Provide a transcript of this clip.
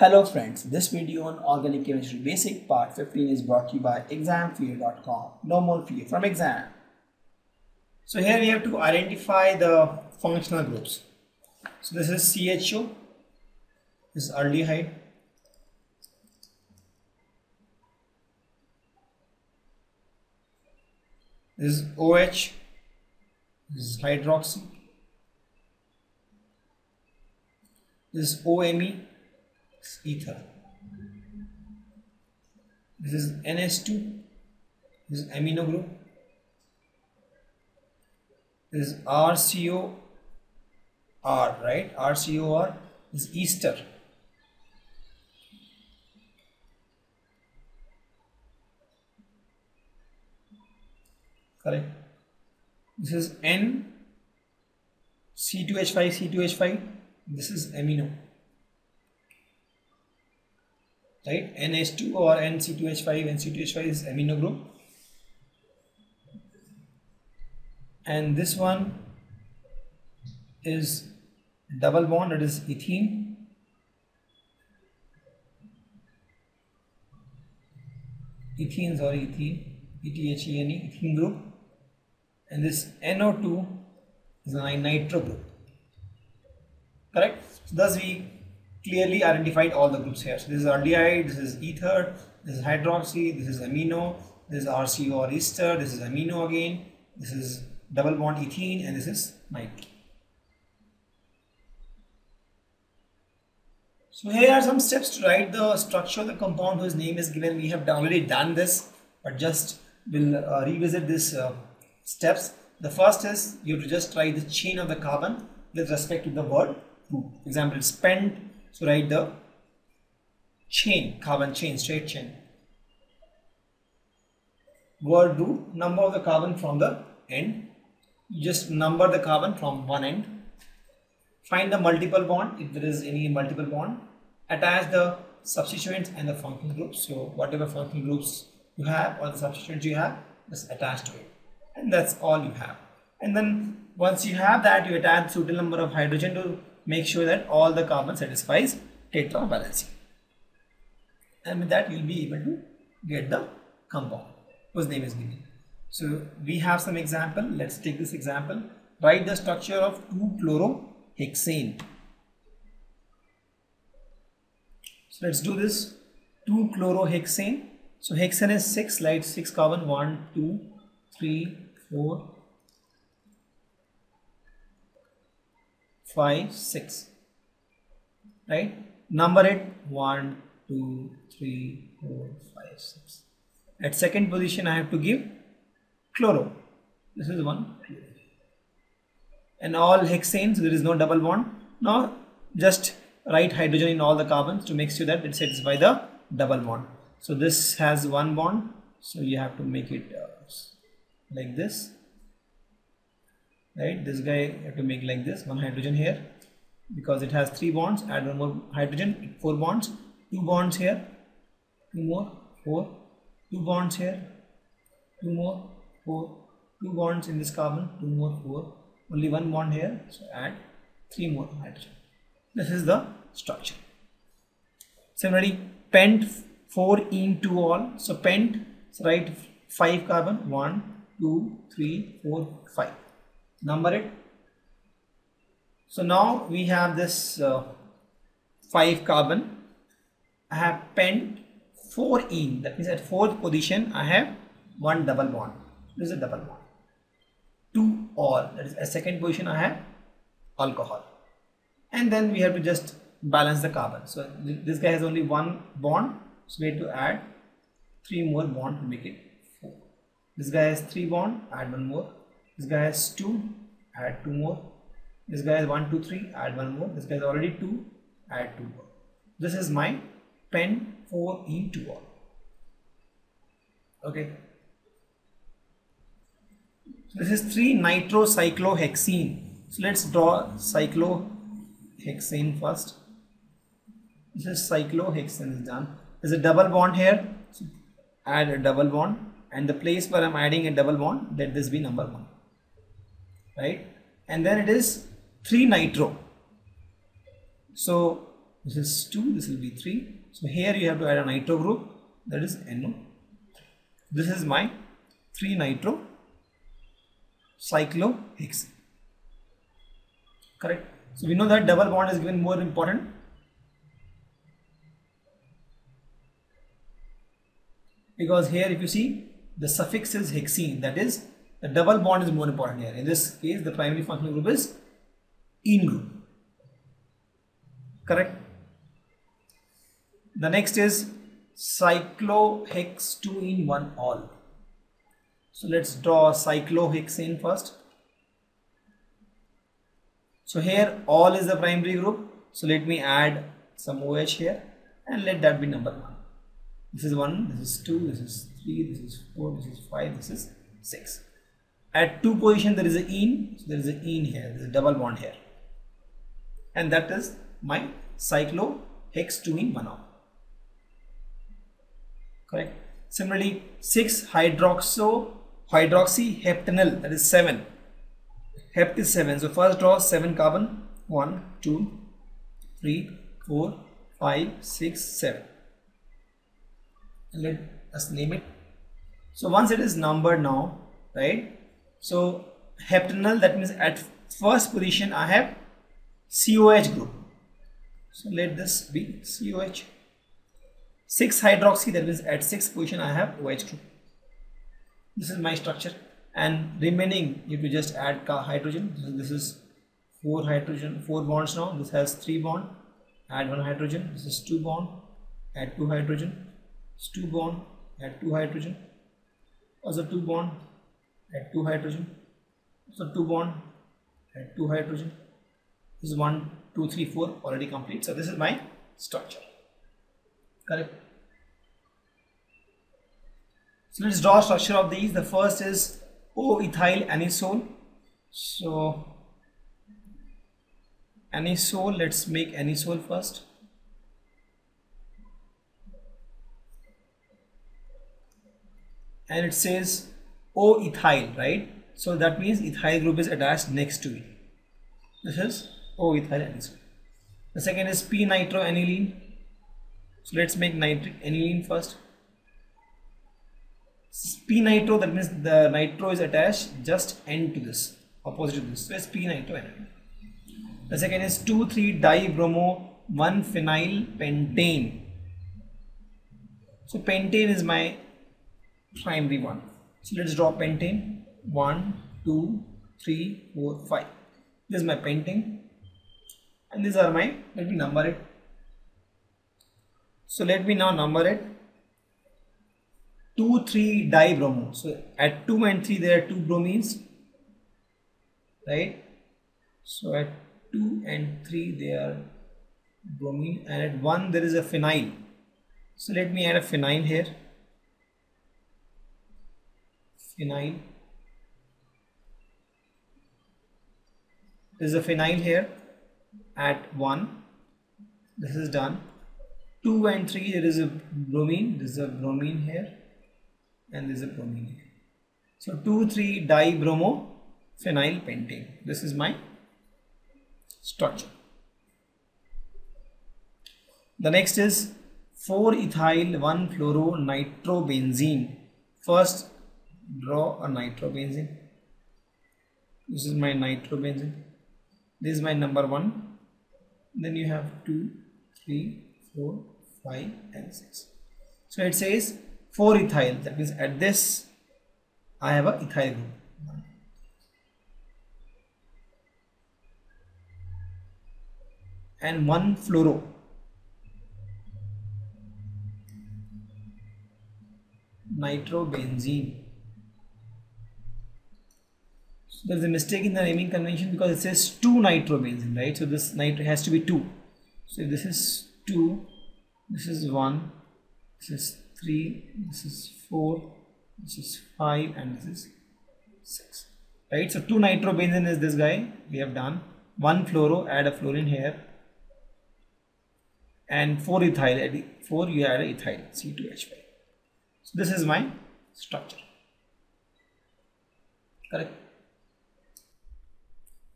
Hello friends, this video on organic chemistry basic part 15 is brought to you by examfear.com. No more fear from exam. So here we have to identify the functional groups. So this is CHO, this is aldehyde, this is OH, this is hydroxy, this is OMe, ether. This is NH2, this is amino group, this is RCO R, right? RCOR is ester. Correct. This is N C2H5 C2H5. This is amino. Right? NH2 or NC2H5 NC2H5 is amino group. And this one is double bond it is ethene ethene sorry ethene ethene ethene group and this NO2 is a nitro group correct so thus we clearly identified all the groups here so this is aldehyde this is ether this is hydroxy this is amino this is RCO or ester this is amino again this is double bond ethene and this is nitro So here are some steps to write the structure of the compound whose name is given. We have already done this, but just will uh, revisit these uh, steps. The first is you have to just write the chain of the carbon with respect to the word group. For example, it's pent, so write the chain, carbon chain, straight chain. Word do number of the carbon from the end. You just number the carbon from one end. Find the multiple bond if there is any multiple bond attach the substituents and the functional groups. So whatever functional groups you have or the substituents you have, just attach to it. And that's all you have. And then once you have that, you attach suitable number of hydrogen to make sure that all the carbon satisfies tetravalence. And with that, you'll be able to get the compound whose name is given. So we have some example. Let's take this example. Write the structure of 2-chlorohexane. So let's do this. 2 chlorohexane. So hexane is 6, light 6 carbon 1, 2, 3, 4, 5, 6. Right? Number it 1, 2, 3, 4, 5, 6. At second position I have to give chloro. This is one And all hexanes, there is no double bond. Now just write hydrogen in all the carbons to make sure that it satisfies the double bond. So this has one bond, so you have to make it uh, like this. Right, this guy have to make like this, one hydrogen here because it has three bonds. Add one more hydrogen, four bonds, two bonds here, two more, four, two bonds here, two more, four, two bonds in this carbon, two more, four, only one bond here, so add three more hydrogen. This is the structure. Similarly, pent 4 into all. So pent, so write 5 carbon 1, 2, 3, 4, 5. Number it. So now we have this uh, 5 carbon. I have pent 4 in. That means at fourth position I have one double bond. This is a double bond. 2 all. That is a second position I have alcohol and then we have to just balance the carbon so this guy has only one bond so we have to add three more bond to make it four this guy has three bond add one more this guy has two add two more this guy is one two three add one more this guy is already two add two more this is my pen 4 into all okay so this is 3 nitrocyclohexene so let's draw cyclo hexane first. This is cyclohexane is done. There's a double bond here. So add a double bond and the place where I'm adding a double bond let this be number one. Right? And then it is 3 nitro. So this is 2 this will be 3 so here you have to add a nitro group. That is NO this is my 3 nitro cyclohexane. Correct? So we know that double bond is given more important. Because here if you see the suffix is hexene. That is the double bond is more important here. In this case the primary functional group is ene group. Correct? The next is cyclohex 2 in 1 all. So let's draw cyclohexane first. So here all is the primary group. So let me add some OH here and let that be number 1 this is 1 this is 2 this is 3 this is 4 this is 5 this is 6 at 2 position there is a ene so there is a ene here there is a double bond here. And that is my cyclohex 2 in 1 off correct? Similarly 6 hydroxo hydroxy heptanal that is 7 hept is 7 so first draw 7 carbon 1 2 3 4 5 6 7 and let us name it. So once it is numbered now right so heptanal that means at first position I have COH group. So let this be COH 6 hydroxy that means at 6th position I have OH group. This is my structure. And remaining you just add hydrogen. This is 4 hydrogen 4 bonds now. This has 3 bond. Add 1 hydrogen. This is 2 bond. Add 2 hydrogen. It's 2 bond. Add 2 hydrogen. Also 2 bond add 2 hydrogen. So 2 bond. Add 2 hydrogen. This is 1 2 3 4 already complete. So this is my structure. Correct? So let's draw structure of these. The first is o ethyl anisole. So anisole let's make anisole first. And it says O ethyl right? So that means ethyl group is attached next to it. This is O ethyl anisole. The second is P nitro aniline so let's make nitric aniline first. P nitro that means the nitro is attached just end to this opposite to this. So it's P nitro aniline the second is 2 3 dibromo 1 phenyl pentane. So pentane is my primary one. So let's draw pentane. 1, 2, 3, 4, 5. This is my pentane. And these are my, let me number it. So let me now number it. 2, 3 dibromo. So at 2 and 3 there are 2 bromines. Right? So at 2 and 3 they are bromine and at 1 there is a phenyl. So let me add a phenyl here phenyl. There is a phenyl here at 1 this is done. 2 and 3 there is a bromine. There is a bromine here and there is a bromine here. So 2 3 dibromo phenyl pentane. This is my structure. The next is 4 ethyl 1 fluoro nitrobenzene. First draw a nitrobenzene. This is my nitrobenzene. This is my number one. Then you have two three four five and six. So it says 4 ethyl. That means at this I have a ethyl group. And one fluoro. Nitrobenzene there's a mistake in the naming convention because it says 2 nitrobenzene right? So this nitro has to be 2 so this is 2 this is 1 this is 3 this is 4 this is 5 and this is 6 right? So 2 nitrobenzene is this guy we have done. 1 fluoro add a fluorine here. And 4 ethyl 4 you add a ethyl C2H5 so this is my structure. Correct